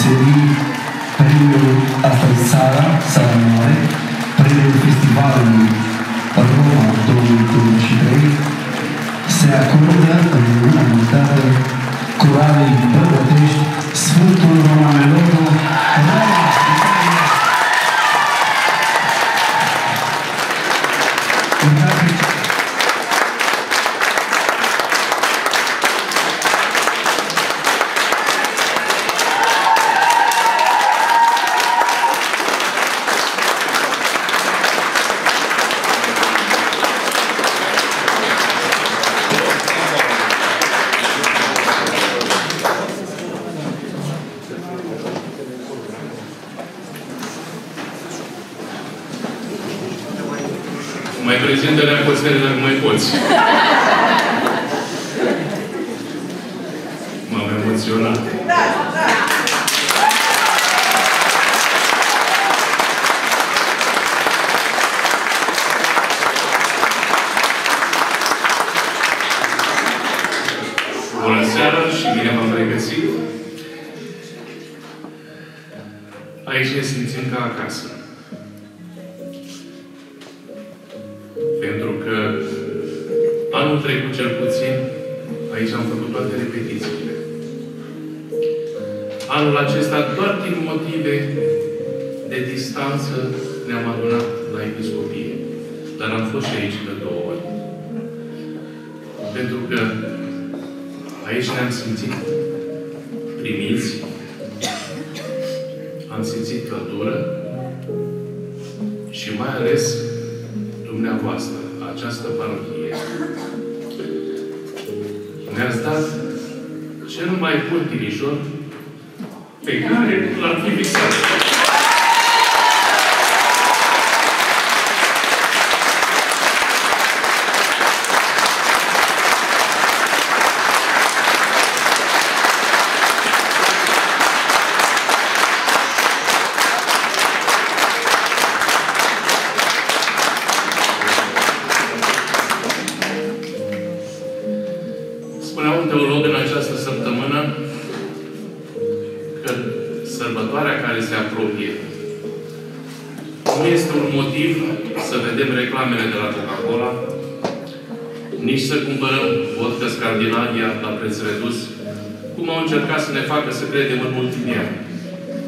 Serii premiul Asta e țara, țara mare, premiul festivalului Roma 2023 se acordă în unanimitate coralei Bărbătești Sfântul Roman Melodu Roma.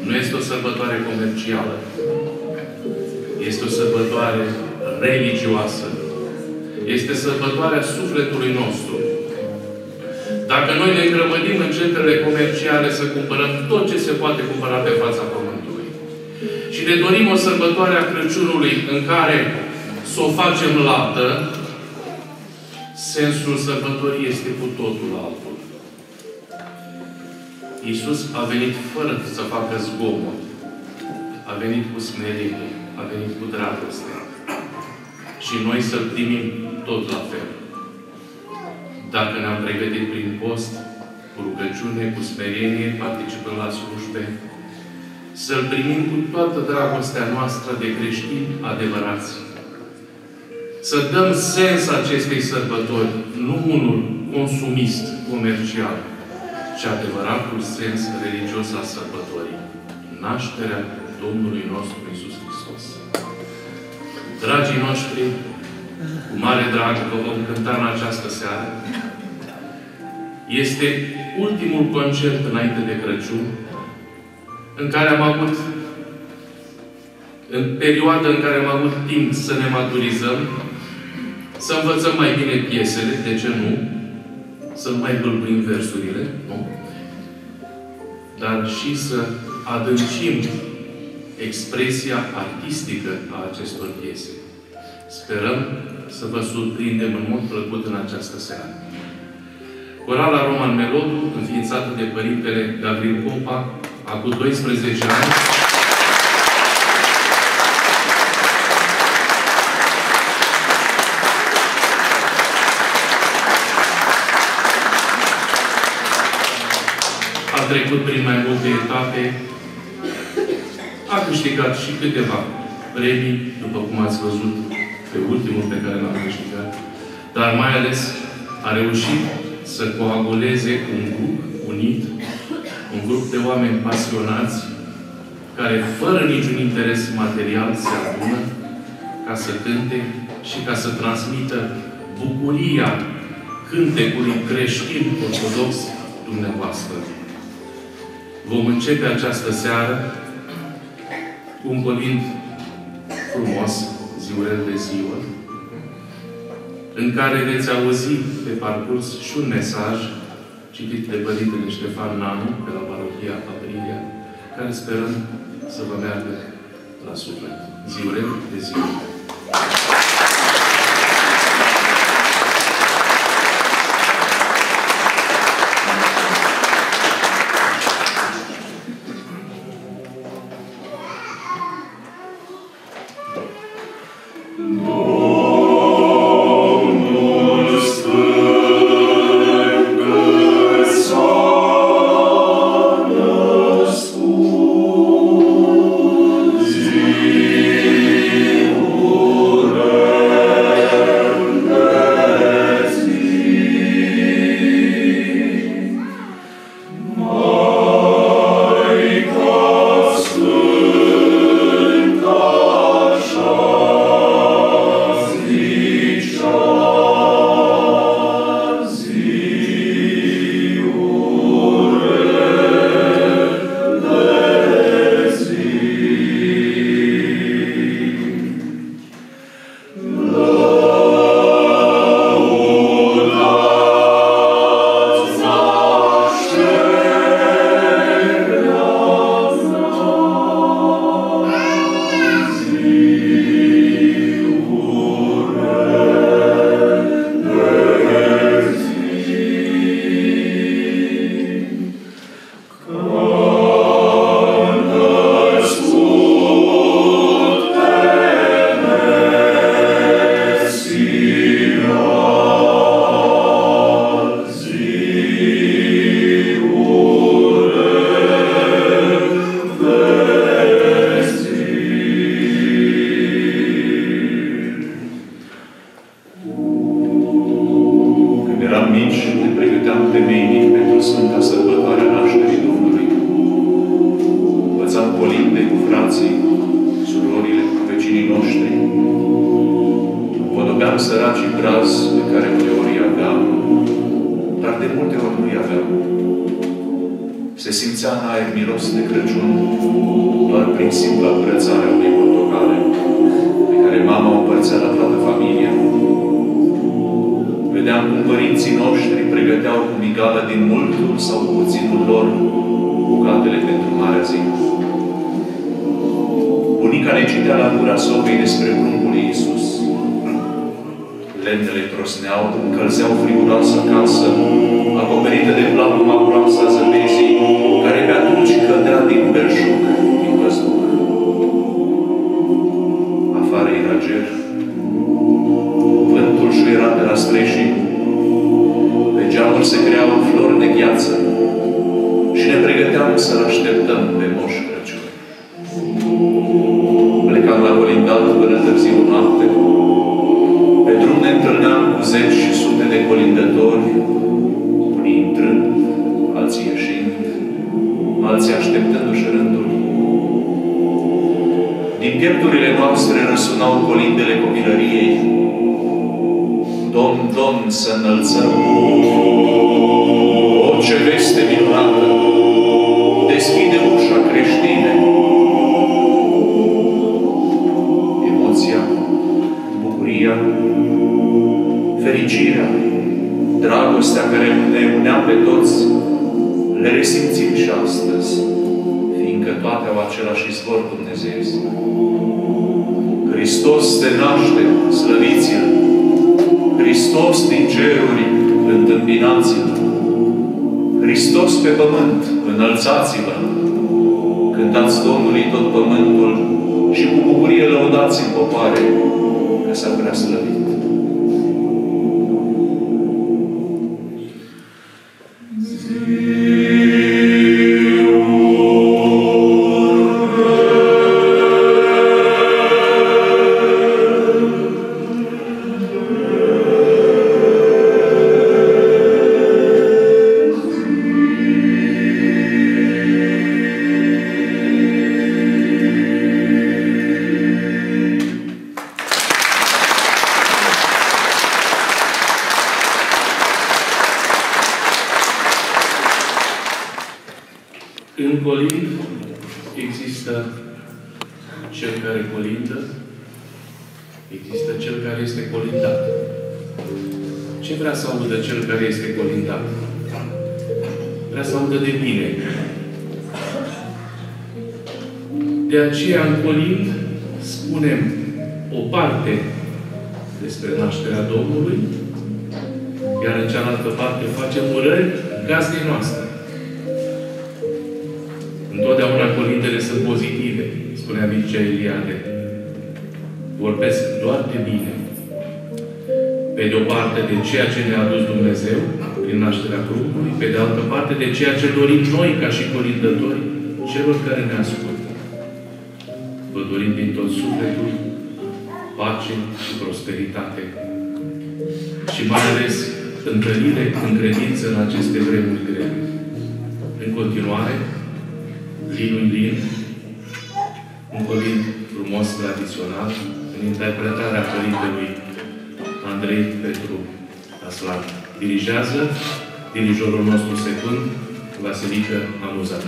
Nu este o sărbătoare comercială. Este o sărbătoare religioasă. Este sărbătoarea sufletului nostru. Dacă noi ne îngrămădim în centrele comerciale să cumpărăm tot ce se poate cumpăra pe fața Pământului și ne dorim o sărbătoare a Crăciunului în care să o facem lată, sensul sărbătorii este cu totul altul. Iisus a venit fără să facă zgomot. A venit cu smerenie. A venit cu dragoste. Și noi să-L primim tot la fel. Dacă ne-am pregătit prin post, cu rugăciune, cu smerenie, participând la slujbe, să-L primim cu toată dragostea noastră de creștini adevărați. Să dăm sens acestei sărbători, nu unul consumist, comercial, ci adevăratul sens religios al sărbătorii. Nașterea Domnului nostru Iisus Hristos. Dragii noștri, cu mare drag vă vom cânta în această seară. Este ultimul concert înainte de Crăciun, în care am avut, în perioada în care am avut timp să ne maturizăm, să învățăm mai bine piesele, de ce nu? Să nu mai bâlbâim versurile, nu? Dar și să adâncim expresia artistică a acestor piese. Sperăm să vă surprindem în mod plăcut în această seară. Corala Roman Melodu, înființată de Părintele Gabriel Popa, acum 12 ani, a trecut prin mai multe etape, a câștigat și câteva premii, după cum ați văzut pe ultimul pe care l-am câștigat, dar mai ales a reușit să coaguleze un grup unit, un grup de oameni pasionați, care fără niciun interes material se adună ca să cânte și ca să transmită bucuria cântecului creștin ortodox dumneavoastră. Vom începe această seară cumpărind frumos ziurel de ziua, în care veți auzi pe parcurs și un mesaj citit de Părintele Ștefan Nanu, de la parohia Aprilia, care sperăm să vă meargă la suflet. Ziurel de ziua. Vă dorim din tot sufletul pace și prosperitate și mai ales întărire în credință în aceste vremuri grele. În continuare, linul lin, un colind frumos tradițional, în interpretarea Părintelui Andrei Petru Aslan. Dirigează dirijorul nostru secund, Vasilică Amuzat.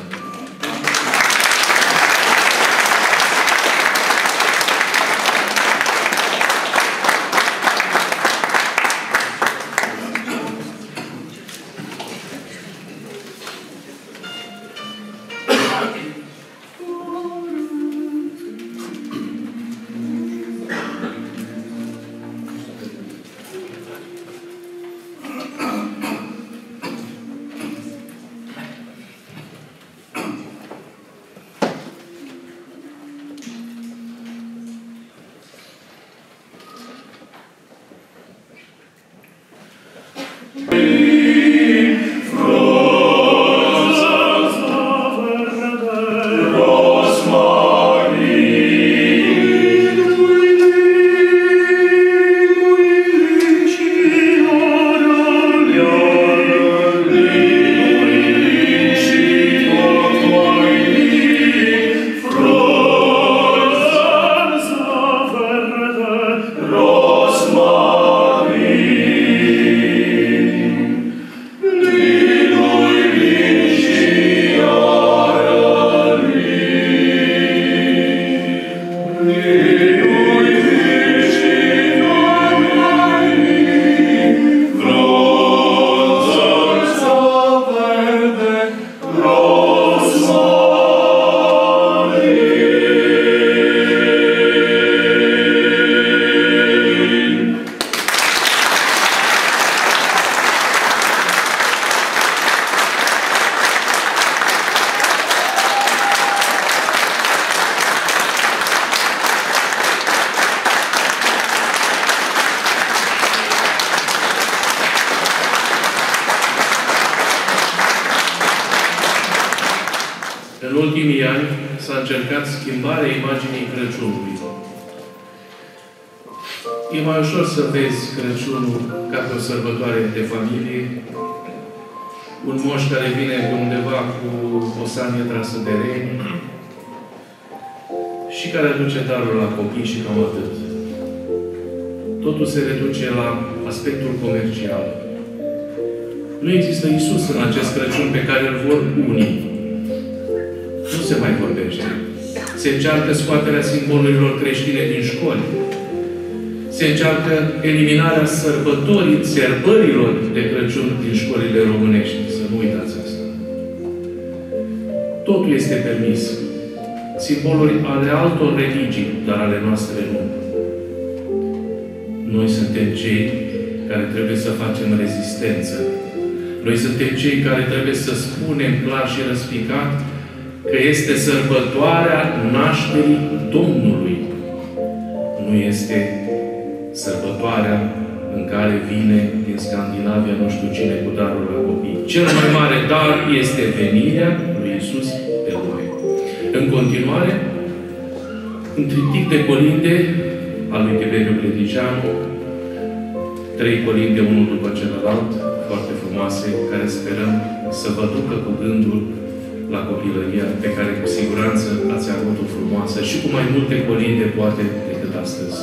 Și care aduce darul la copii și cam atât. Totul se reduce la aspectul comercial. Nu există Isus în acest Crăciun pe care îl vor unii. Nu se mai vorbește. Se încearcă scoaterea simbolurilor creștine din școli. Se încearcă eliminarea sărbătorii, sărbărilor de Crăciun din școlile românești. Să nu uitați asta. Totul este permis. Simboluri ale altor religii, dar ale noastre nu. Noi suntem cei care trebuie să facem rezistență. Noi suntem cei care trebuie să spunem clar și răspicat că este sărbătoarea nașterii Domnului. Nu este sărbătoarea în care vine din Scandinavia nu știu cine cu darul la copii. Cel mai mare dar este venirea În continuare, un triptic de colinde al lui Tiberiu Credicianu, trei colinde, unul după celălalt, foarte frumoase, care sperăm să vă ducă cu gândul la copilăria pe care cu siguranță ați avut-o frumoasă și cu mai multe colinde, poate, decât astăzi.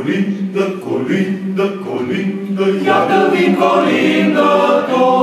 colindă, colindă, colindă, iată vin colindător.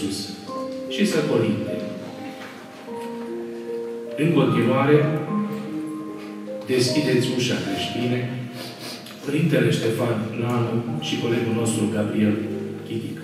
Isus și să colinde. În continuare, deschideți ușa creștine, Părintele Ștefan Nanu și colegul nostru Gabriel Chidic.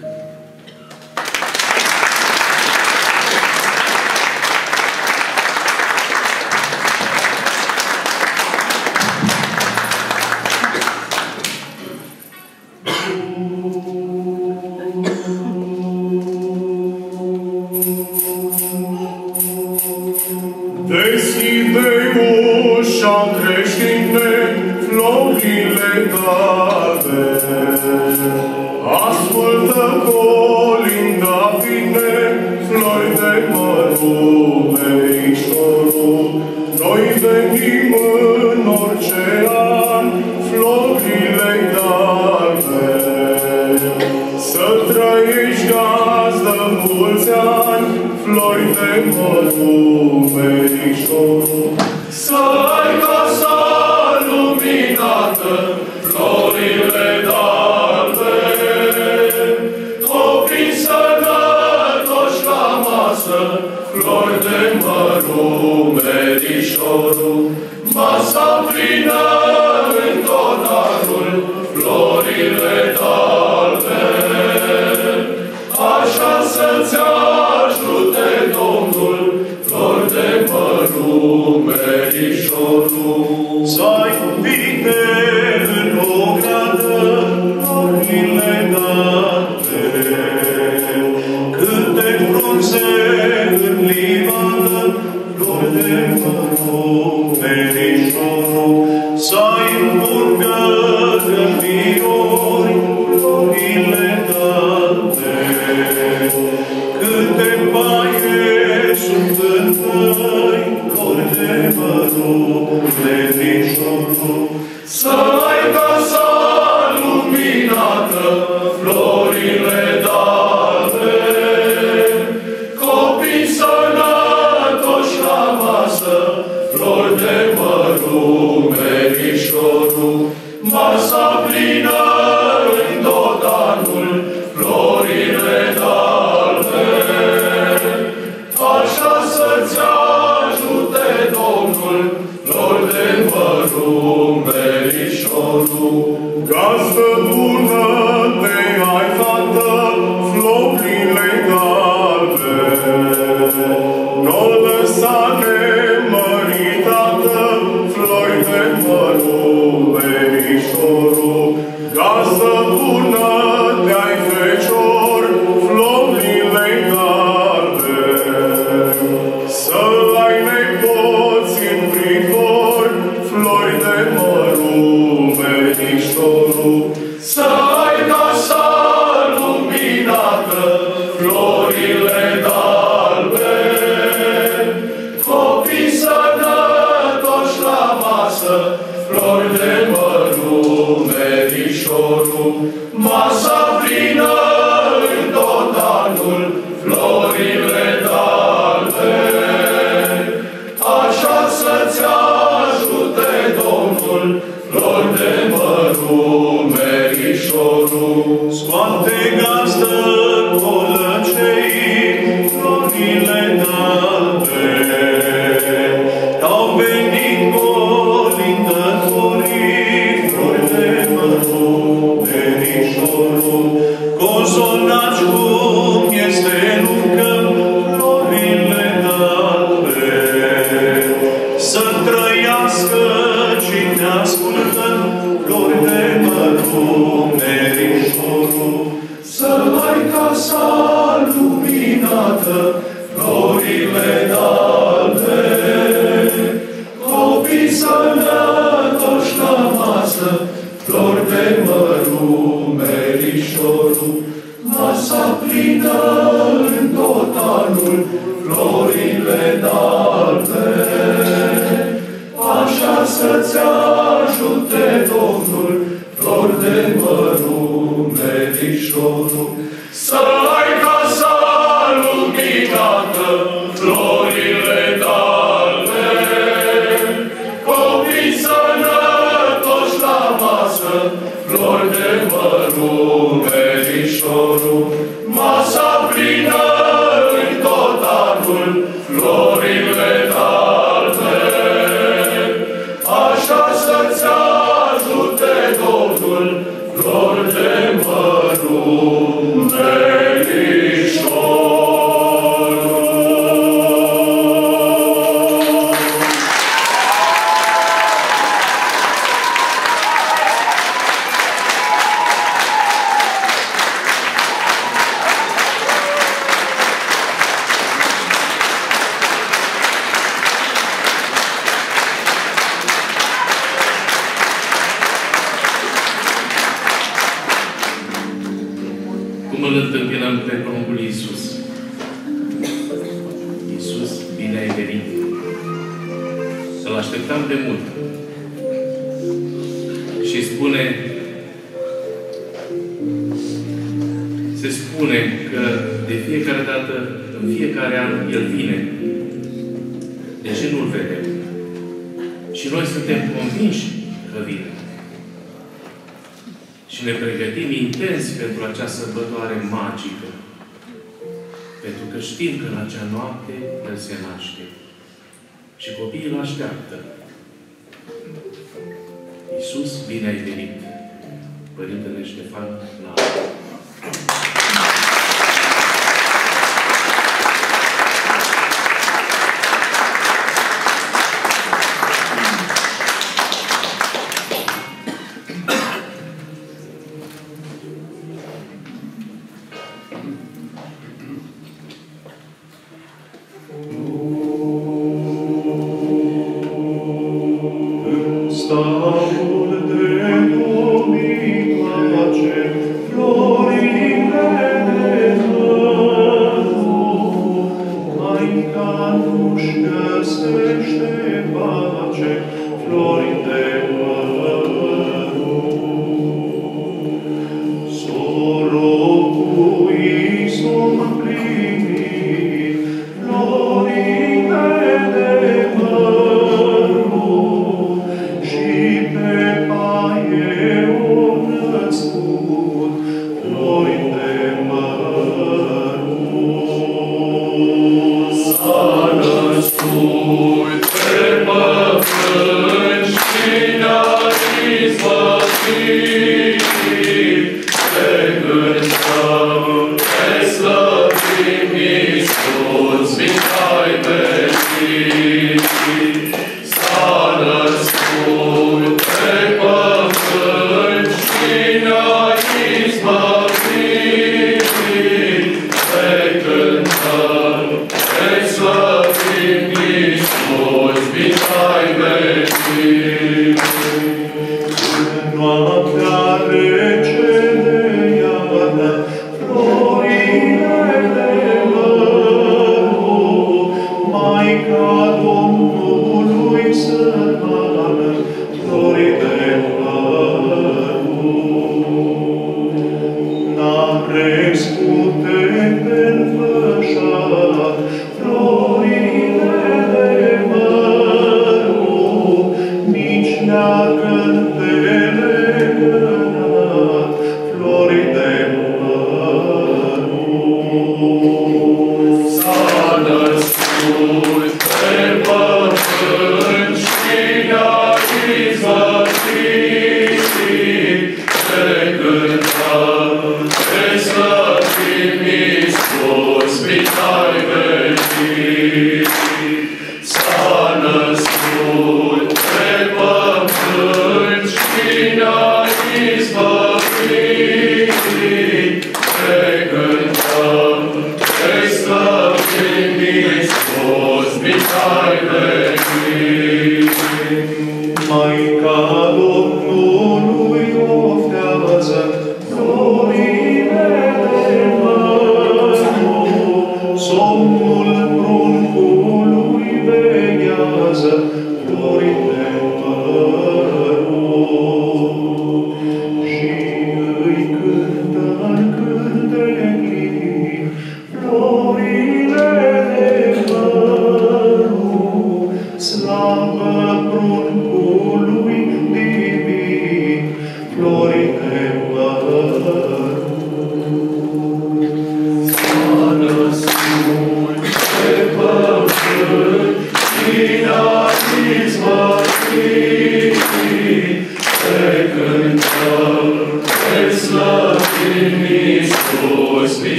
Știm că în acea noapte El se naște.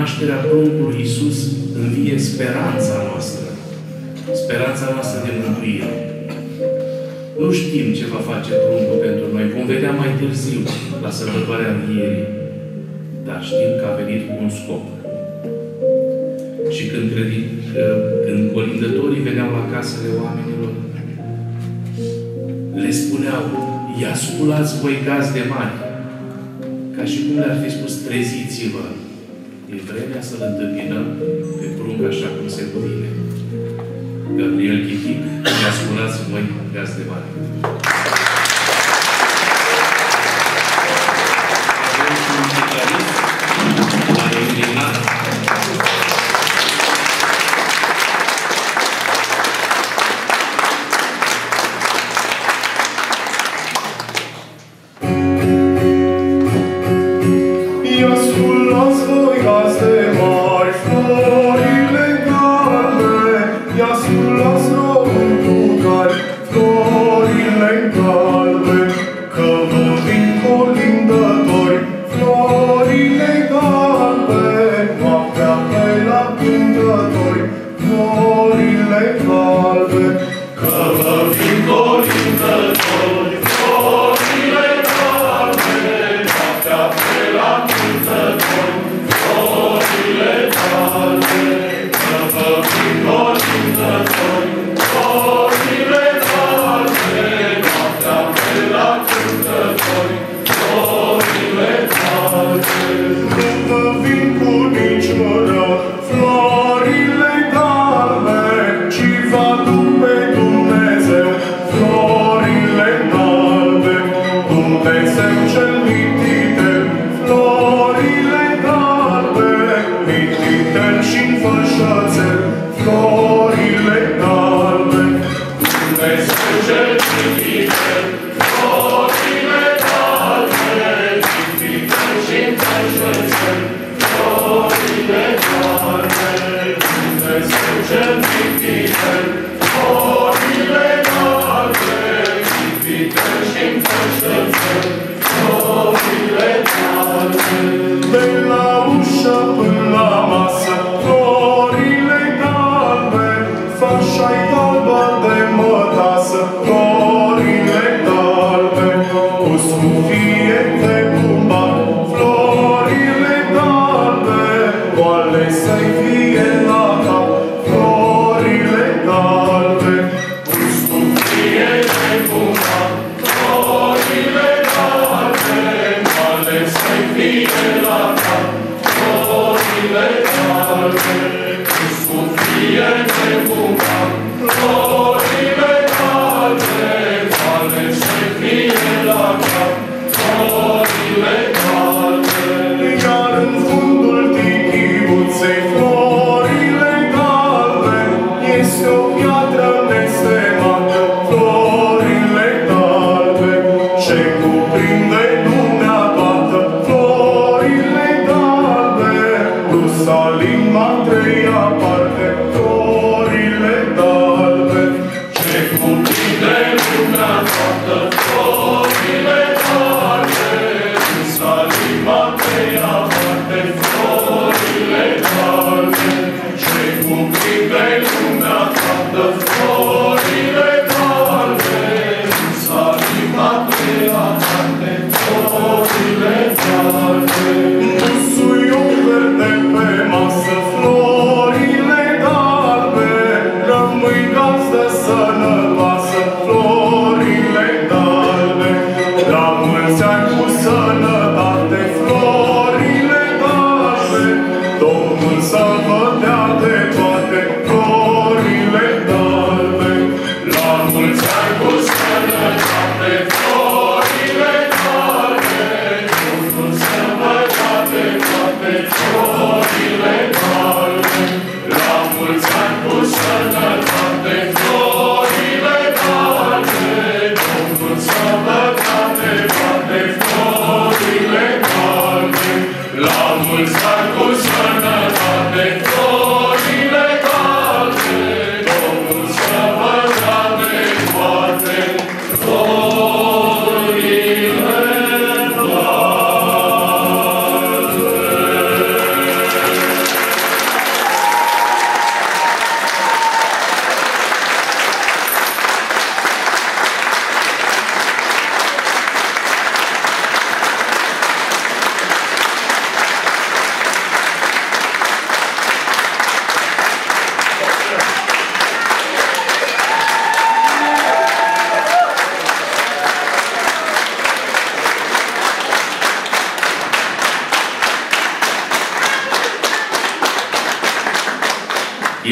nașterea Domnului Iisus învie speranța noastră. Speranța noastră de mântuire. Nu știm ce va face pruncul pentru noi. Vom vedea mai târziu la sărbătoarea învierii. Dar știm că a venit cu un scop. Și când, credit, când colindătorii veneau la casele oamenilor, le spuneau, ia sculați voi gaz de mari, ca și cum le-ar fi spus, treziți-vă, să-L întâmpinăm pe prunc așa cum se cuvine. Gabriel Chichic, ne ascultați voi, de mare.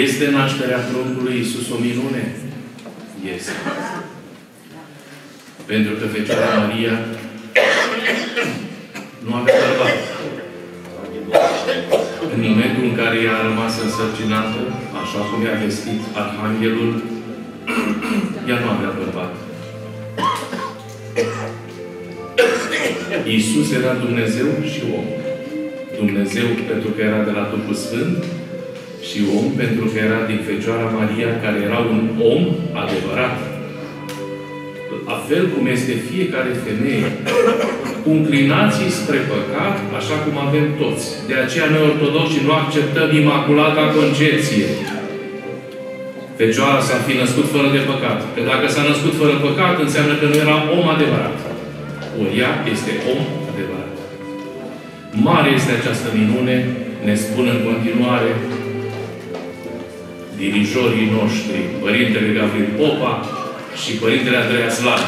Este nașterea pruncului Iisus o minune? Este. Pentru că Fecioara Maria nu avea bărbat. În momentul în care ea a rămas însărcinată, așa cum i-a vestit Arhanghelul, ea nu avea bărbat. Iisus era Dumnezeu și om. Dumnezeu pentru că era de la Duhul Sfânt și om pentru că era din Fecioara Maria, care era un om adevărat. La fel cum este fiecare femeie, cu înclinații spre păcat, așa cum avem toți. De aceea noi ortodoxi nu acceptăm Imaculata Concepție. Fecioara s-a fi născut fără de păcat. Că dacă s-a născut fără păcat, înseamnă că nu era om adevărat. Ori ea este om adevărat. Mare este această minune, ne spun în continuare dirijorii noștri, Părintele Gabriel Popa și Părintele Andreea Slan.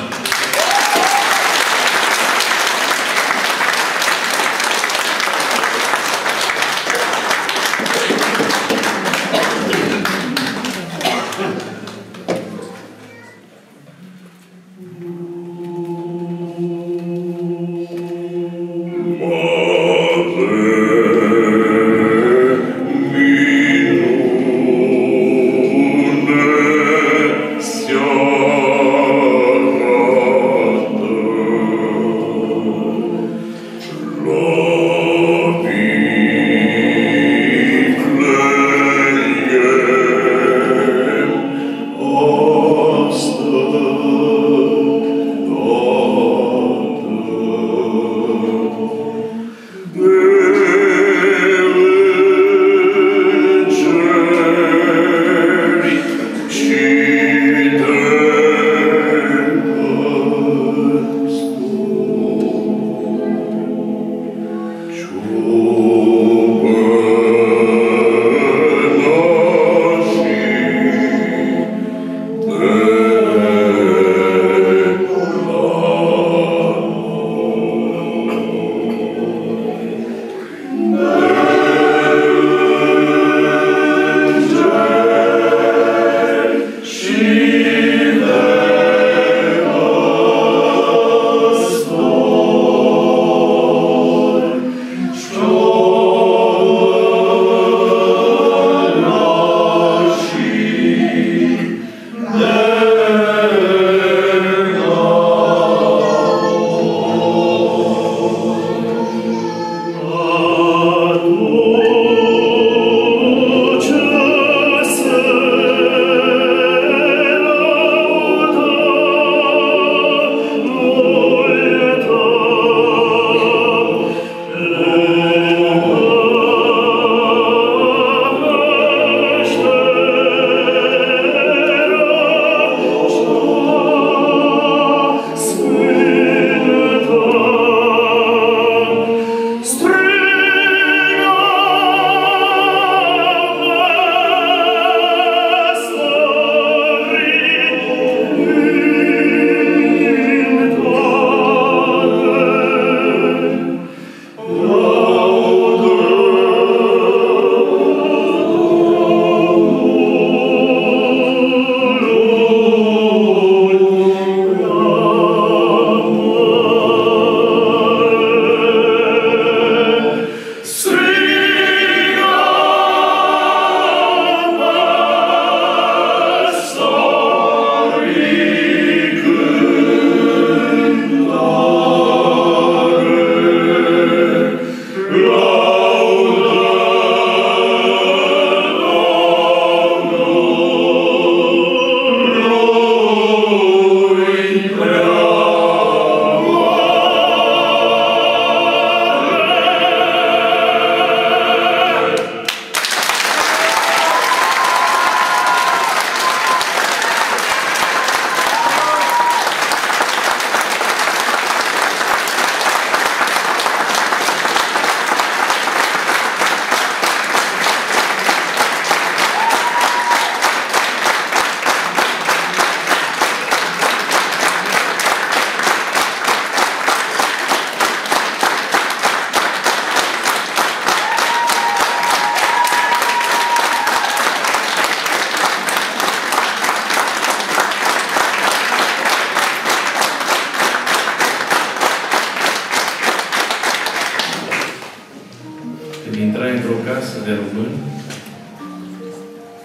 Casă de român,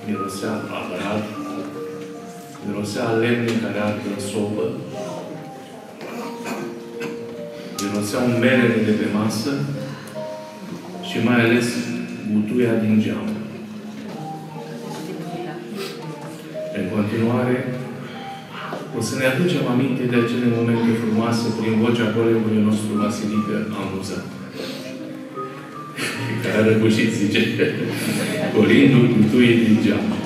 mirosea a mirosea lemne care ard în sobă, miroseau merele de pe masă și mai ales butuia din geam. În continuare, o să ne aducem aminte de acele momente frumoase prin vocea colegului nostru Vasilică Amuzat. Care a răbușit, zice, colindul butuie din geam.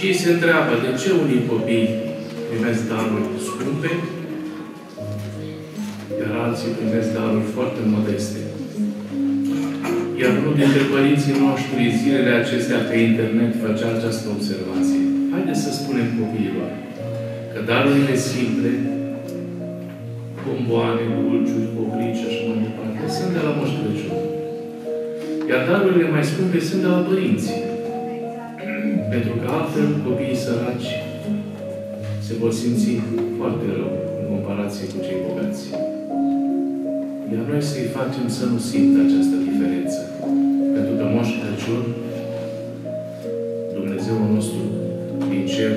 Și ei se întreabă de ce unii copii primesc daruri scumpe, iar alții primesc daruri foarte modeste. Iar unul dintre părinții noștri zilele acestea pe internet făcea această observație. Haideți să spunem copiilor că darurile simple, bomboane, dulciuri, cobrici și așa mai departe, sunt de la Moș Crăciun. Iar darurile mai scumpe sunt de la părinți. Pentru că altfel copiii săraci se vor simți foarte rău în comparație cu cei bogați. Iar noi să-i facem să nu simtă această diferență. Pentru că Moș Crăciun, Dumnezeul nostru din cer,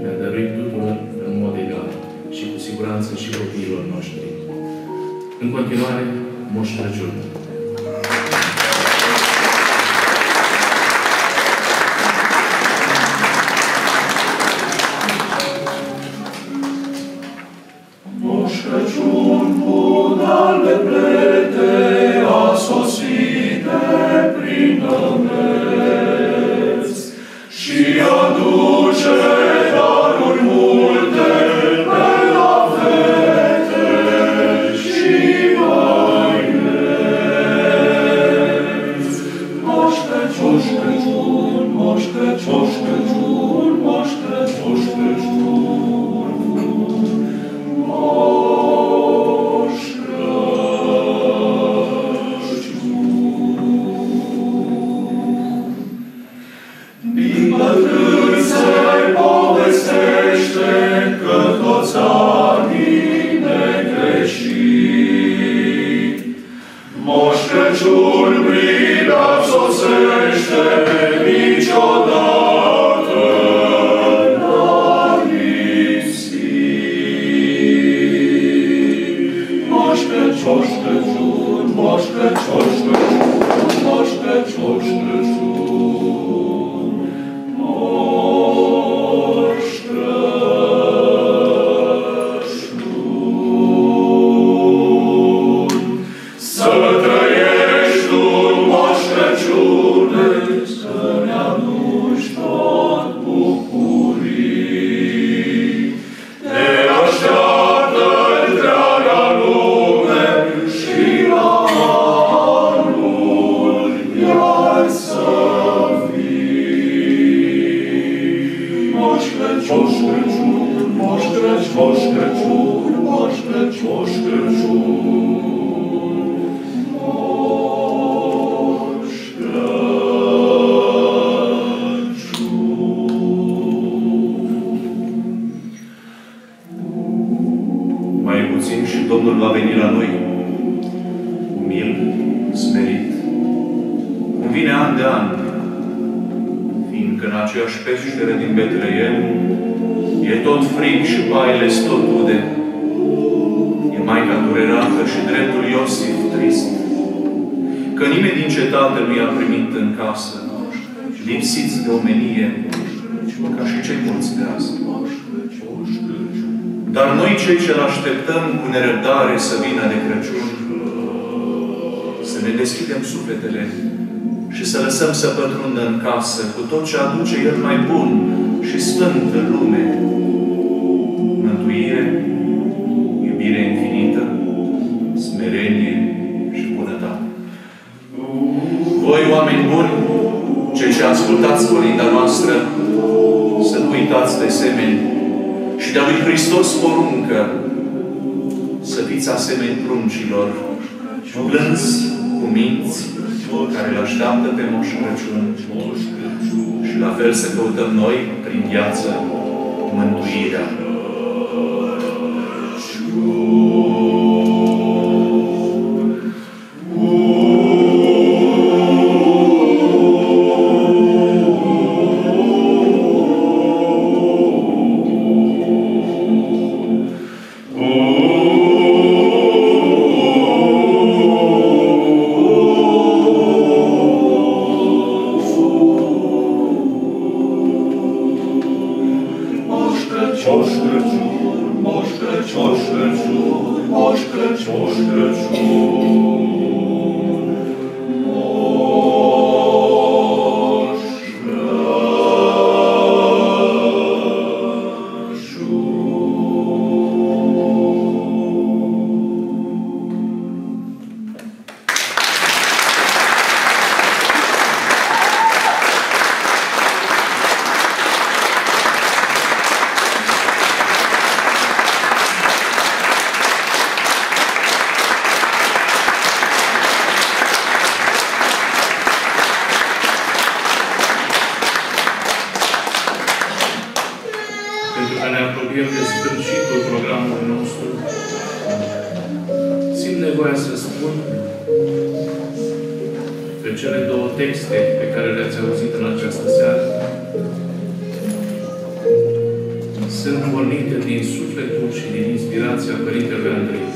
ne-a dăruit tuturor în mod egal și cu siguranță și copiilor noștri. În continuare, Moș Crăciun. Vii. Moș Crăciun, Moș Crăciun, Moș Crăciun, Moș în casă, lipsiți de omenie, ca și cei mulți de azi. Dar noi cei ce-L așteptăm cu nerăbdare să vină de Crăciun, să ne deschidem sufletele și să lăsăm să pătrundă în casă cu tot ce aduce El mai bun și sfânt în lume. Ascultați colinda noastră, să nu uitați de semeni și de-a lui Hristos poruncă să fiți asemeni pruncilor, blânzi, cu minți, care îl așteaptă pe Moș Crăciun și la fel să căutăm noi, prin viață, mântuirea. că ne apropiem de sfârșitul programului nostru, simt nevoia să spun că cele două texte pe care le-ați auzit în această seară sunt pornite din sufletul și din inspirația Părintelui Andrei.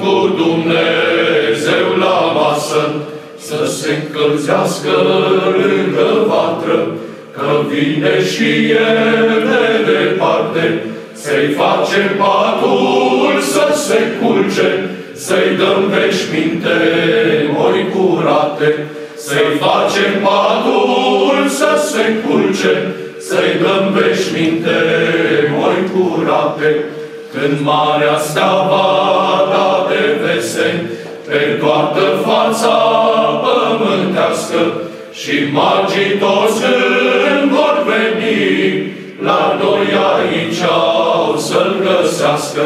cu Dumnezeu la masă. Să se încălzească lângă vatră, că vine și El de departe. Să-i facem patul să se culce, să-i dăm veșminte oi curate. Să-i facem patul să se culce, să-i dăm veșminte oi curate. Când marea stea va da de veseni, pe toată fața pământească și magii toți când vor veni, la noi aici au să-L găsească.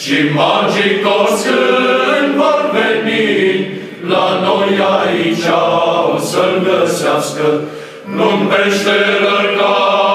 Și magii toți când vor veni, la noi aici au să-L găsească. Nu-mi peșteră ca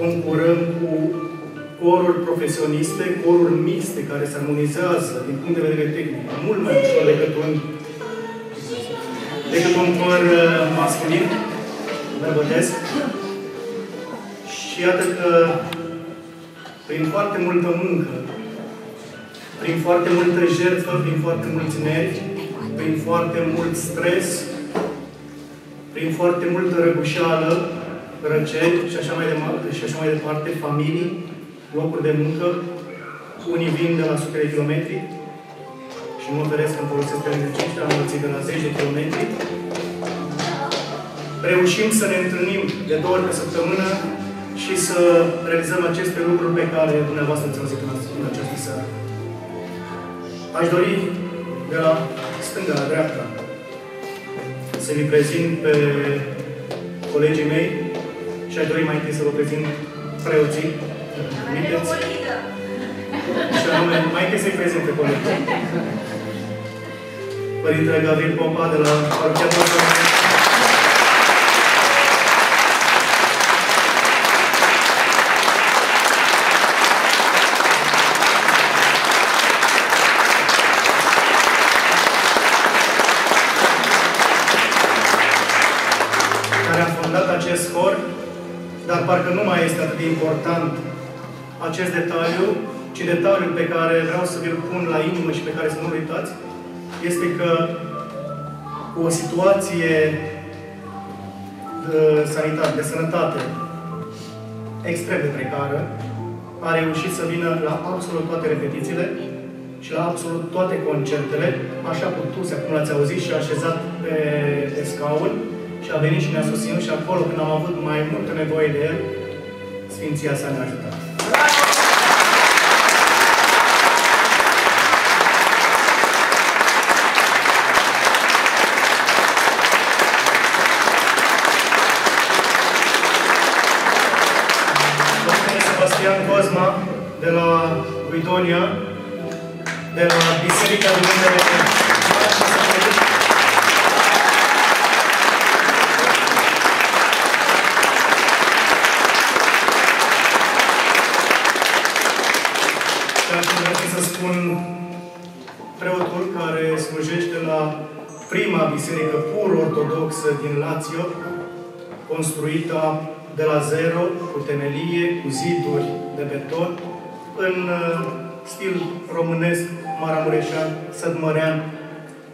concurăm cu coruri profesioniste, coruri mixte, care se armonizează din punct de vedere tehnic, mult mai ușor decât un, decât un cor uh, masculin, bărbătesc. Și iată că prin foarte multă muncă, prin foarte multă jertfă, prin foarte mulți nervi, prin foarte mult stres, prin foarte multă răgușeală, răceli și așa mai departe, și așa mai departe, familii, locuri de muncă, unii vin de la sute de kilometri și nu mă feresc când folosesc termenul 5, am învățit de la 10 de kilometri. Reușim să ne întâlnim de două ori pe săptămână și să realizăm aceste lucruri pe care dumneavoastră ați auzit în această seară. Aș dori de la stânga la dreapta să vi prezint pe colegii mei și aș dori mai întâi să vă prezint preoții. Permiteți? Și anume, mai întâi să-i prezint pe colegii. Părintele Gavril Popa de la Parochia dar parcă nu mai este atât de important acest detaliu, ci detaliul pe care vreau să vi-l pun la inimă și pe care să nu uitați, este că cu o situație de sanitate, de sănătate extrem de precară, a reușit să vină la absolut toate repetițiile și la absolut toate concertele, așa cum tu acum l-ați auzit și așezat pe, pe scaun, și a venit și ne-a susținut și acolo, când am avut mai multă nevoie de El, Sfinția sa ne-a ajutat. Sebastian Cosma, de la Guidonia, de la Biserica Dumnezeu din Lazio, construită de la zero, cu temelie, cu ziduri de beton, în uh, stil românesc, maramureșan, sădmărean,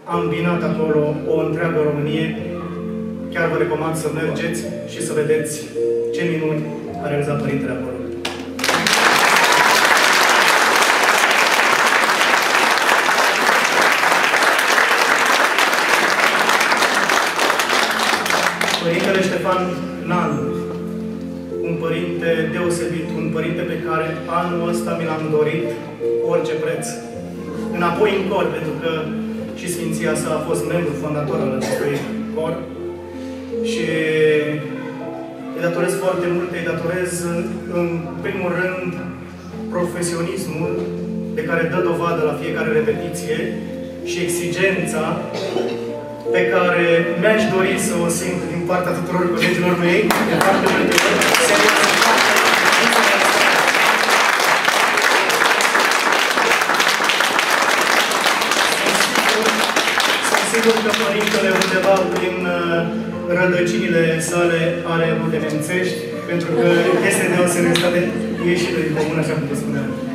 am binat acolo o întreagă Românie. Chiar vă recomand să mergeți și să vedeți ce minuni a realizat Părintele acolo. Ștefan Nan, un părinte deosebit, un părinte pe care anul ăsta mi l-am dorit cu orice preț. Înapoi în cor, pentru că și Sfinția sa a fost membru fondator al acestui cor. Și îi datorez foarte mult, îi datorez în primul rând profesionismul de care dă dovadă la fiecare repetiție și exigența pe care mi-aș dori să o simt din partea tuturor colegilor mei, de foarte multe ori, Sunt sigur că Părintele undeva prin uh, rădăcinile sale are rudemențești, pentru că este de o seriozitate ieșită din comun, așa cum vă spuneam.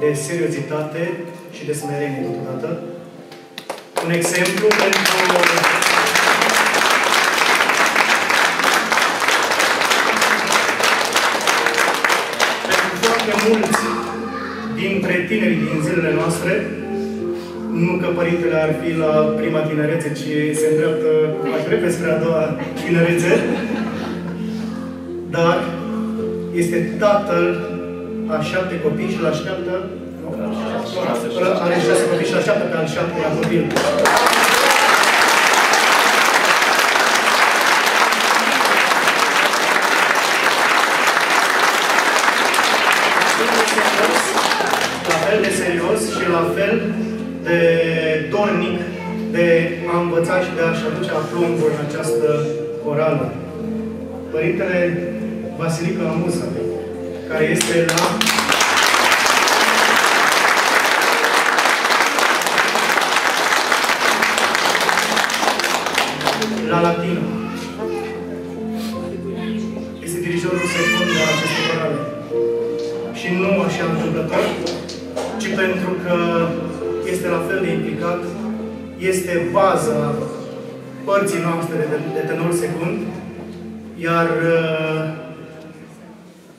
De seriozitate și de smerenie totodată. Un exemplu pentru pentru foarte mulți dintre tinerii din zilele noastre, nu că părintele ar fi la prima tinerețe, ci se îndreaptă mai repede spre a doua tinerețe, dar este tatăl a șapte copii și îl așteaptă are șase copii și așteaptă pe al șaptelea copil. La fel de serios și la fel de dornic de a învăța și de a-și aduce aplombul în această corală. Părintele Vasilica Amuza, care este la la latină. Este dirijorul secund al acestei corale. Și nu așa întâmplător, ci pentru că este la fel de implicat, este baza părții noastre de, de tenor secund, iar uh,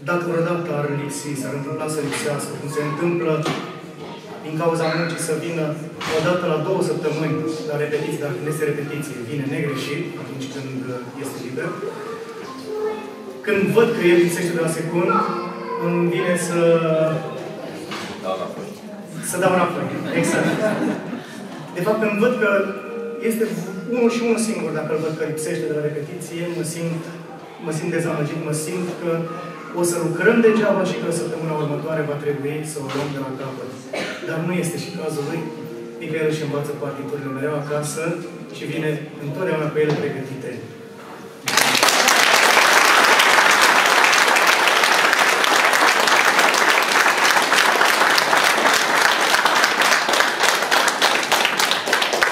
dacă vreodată ar lipsi, s-ar întâmpla să lipsească, cum se întâmplă din cauza muncii să vină o dată la două săptămâni la repetiție, dacă nu este repetiție, vine negreșit atunci când este liber. Când văd că el lipsește de la secund, îmi vine să... Să dau înapoi. Exact. De fapt, când văd că este unul și unul singur, dacă îl văd că lipsește de la repetiție, mă simt, mă simt dezamăgit, mă simt că o să lucrăm degeaba și că săptămâna următoare va trebui să o luăm de la capăt. Dar nu este și cazul lui. Adică el își învață partiturile mereu acasă și vine întotdeauna cu ele pregătite.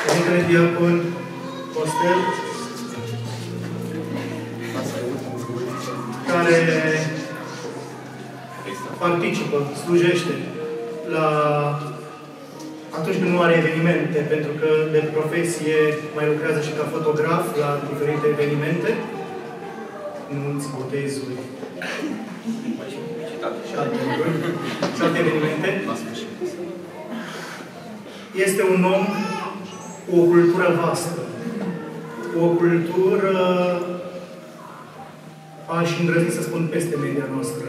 Părintele Diacon Costel, care participă, slujește la atunci când nu are evenimente, pentru că de profesie mai lucrează și ca fotograf la diferite evenimente, nunți, botezuri. Și alte lucruri, și alte evenimente. Este un om cu o cultură vastă, cu o cultură, aș îndrăzni să spun, peste media noastră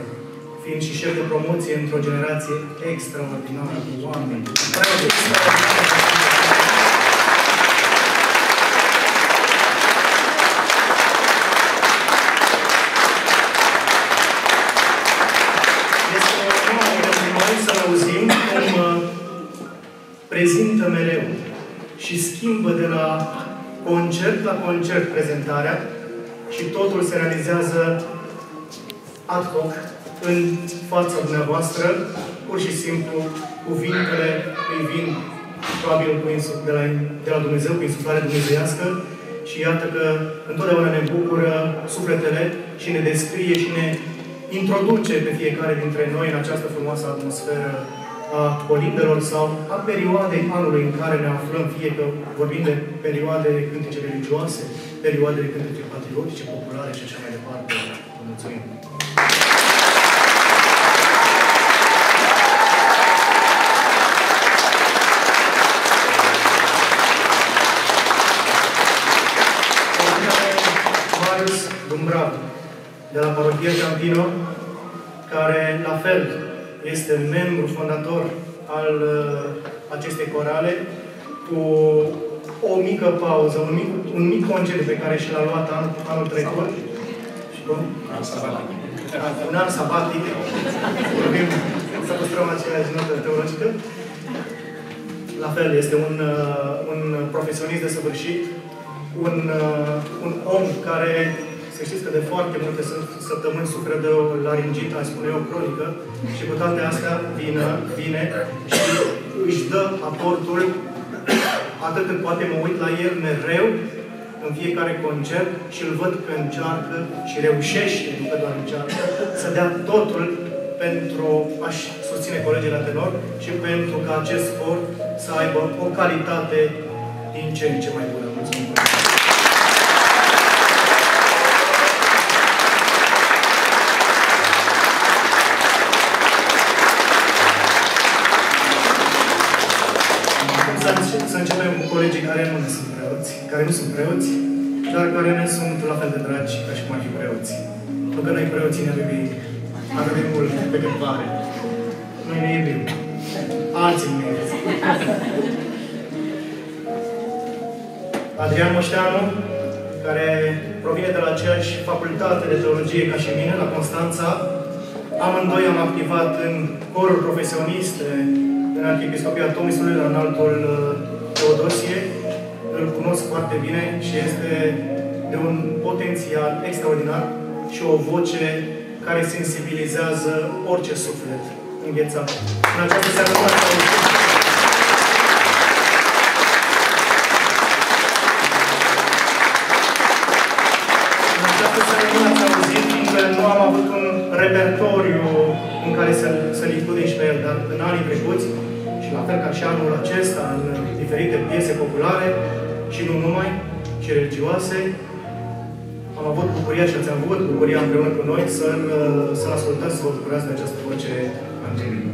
fiind și șef de promoție într-o generație extraordinară cu oameni. Este o onoare pentru noi să auzim cum uh, prezintă mereu și schimbă de la concert la concert prezentarea și totul se realizează ad hoc, în fața dumneavoastră, pur și simplu, cuvintele îi vin probabil cu de la, de la Dumnezeu, cu insuflare dumnezeiască și iată că întotdeauna ne bucură sufletele și ne descrie și ne introduce pe fiecare dintre noi în această frumoasă atmosferă a colindelor sau a perioadei anului în care ne aflăm, fie că vorbim de perioade cântice religioase, perioadele cântece patriotice, populare și așa mai departe. Vă mulțumim! Marius Dumbrav, de la Parohia Campino, care, la fel, este membru fondator al uh, acestei corale, cu o mică pauză, un mic, un mic concediu pe care și l-a luat anul, anul trecut. Și cum? Un an sabatic. Vorbim să păstrăm aceeași notă teologică. La fel, este un, uh, un profesionist de săvârșit, un, uh, un om care, să știți că de foarte multe săptămâni suferă de o laringită, aș spune eu, cronică, și cu toate astea vine, vine și își dă aportul atât cât poate mă uit la el mereu, în fiecare concert și îl văd că încearcă și reușește, nu că doar încearcă, să dea totul pentru a-și susține colegii la tenor și pentru ca acest sport să aibă o calitate din ce în ce mai bună. Mulțumesc! Care nu ne sunt preoți, care nu sunt preoți, dar care ne sunt la fel de dragi ca și cum ar fi preoți. Nu că noi preoții ne iubim atât de mult pe cât pare. Noi ne iubim. Alții ne iubim. Adrian Moșteanu, care provine de la aceeași facultate de teologie ca și mine, la Constanța. Amândoi am activat în corul profesionist în Arhiepiscopia Tomisului, la înaltul Teodosie. Îl cunosc foarte bine și este de un potențial extraordinar și o voce care sensibilizează orice suflet înghețat. În această seară În această seară nu ați auzit, fiindcă nu am avut un repertoriu în care să-l să includem și pe el, dar în anii trecuți, și la fel ca și anul acesta, în diferite piese populare, și nu numai, și religioase, am avut bucuria și ați avut bucuria împreună cu noi să-l să ascultați, să vă bucurați de această voce angelică.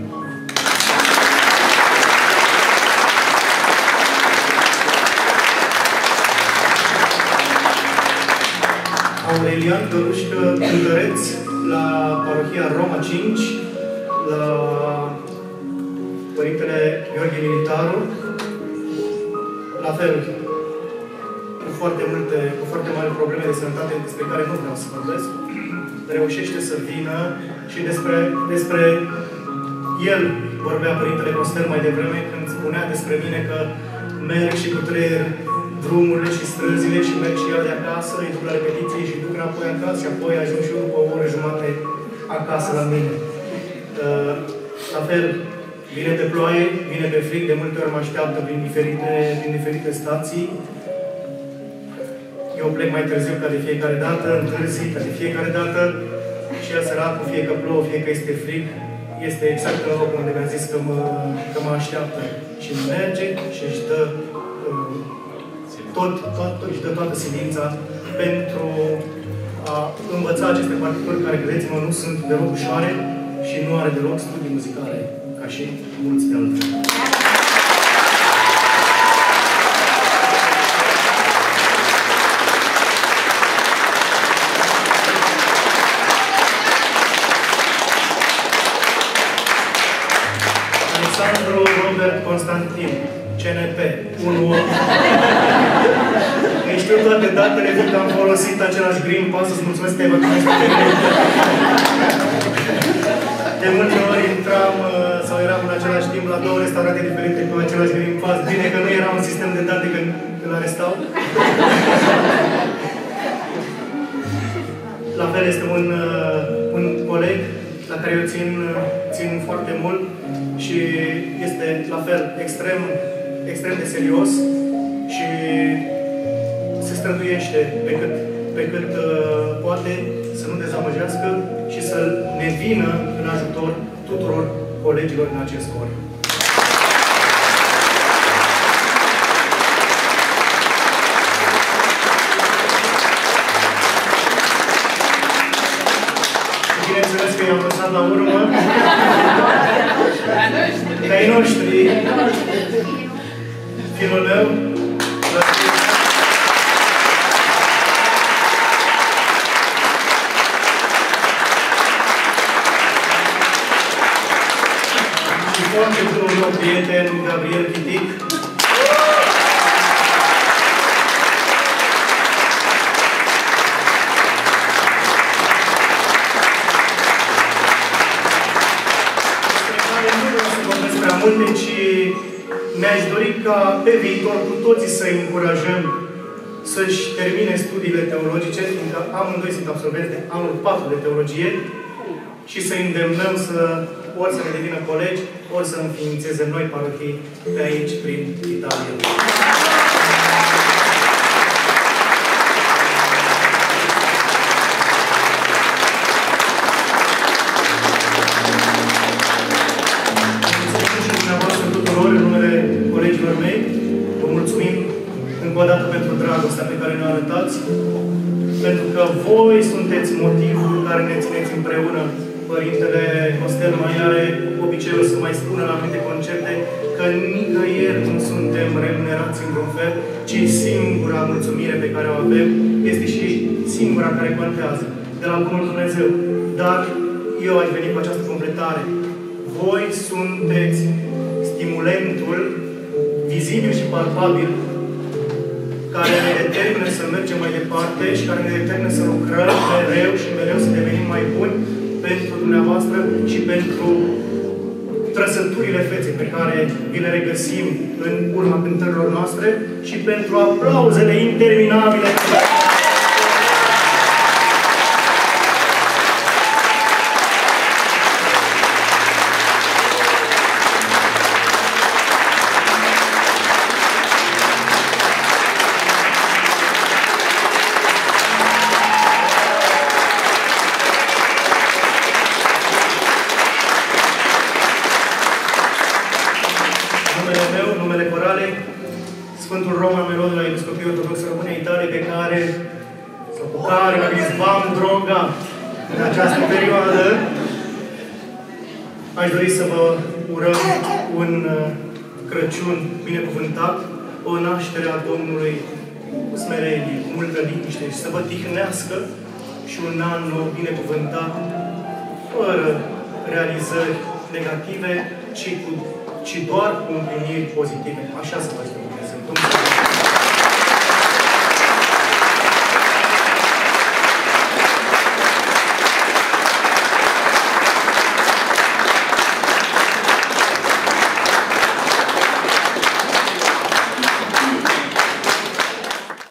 Aurelian Cărușcă cântăreț la parohia Roma 5, la Părintele Gheorghe Militaru, la fel, cu foarte multe, cu foarte mari probleme de sănătate despre care nu vreau să vorbesc, reușește să vină și despre, despre el vorbea Părintele Costel mai devreme când spunea despre mine că merg și cu trei drumurile și străzile și merg și el de acasă, îi duc la repetiție și duc înapoi acasă și apoi ajung și eu după o oră jumate acasă la mine. Uh, la fel, vine pe ploaie, vine pe frig, de multe ori mă așteaptă prin diferite, prin diferite stații. Eu plec mai târziu ca de fiecare dată, întârzi ca de fiecare dată și el săracul, fie că plouă, fie că este frig, este exact în locul unde mi-a zis că mă, că mă așteaptă. Și merge și își dă uh, tot, tot, își dă toată silința pentru a învăța aceste partituri care, credeți-mă, nu sunt deloc ușoare și nu are deloc studii muzicale, ca și mulți de altfel. CNP, 1 Îi știu toate datele, pentru că am folosit același Green Pass, să-ți mulțumesc că ai văzut De multe ori intram uh, sau eram în același timp la două restaurante diferite cu același Green Pass. Bine că nu era un sistem de date când îl arestau. La fel este un, uh, un coleg la care eu țin, țin foarte mult și este la fel extrem, extrem de serios și se străduiește pe cât, pe cât uh, poate să nu dezamăgească și să ne vină în ajutor tuturor colegilor în acest cor. Ca pe viitor cu toții să încurajăm să-și termine studiile teologice, fiindcă amândoi sunt absolvenți de anul 4 de teologie, și să îndemnăm să ori să ne devină colegi, ori să înființeze noi parohii pe aici, prin Italia. Țineți împreună. Părintele Costel mai are obiceiul să mai spună la anumite concerte că nicăieri nu suntem remunerați într-un fel, ci singura mulțumire pe care o avem este și singura care contează, de la Bunul Dumnezeu. Dar eu aș veni cu această completare. Voi sunteți stimulentul vizibil și palpabil care ne determină să mergem mai departe și care ne determină să lucrăm mereu și mereu să devenim mai buni pentru dumneavoastră și pentru trăsăturile feței pe care vi le regăsim în urma cântărilor noastre și pentru aplauzele interminabile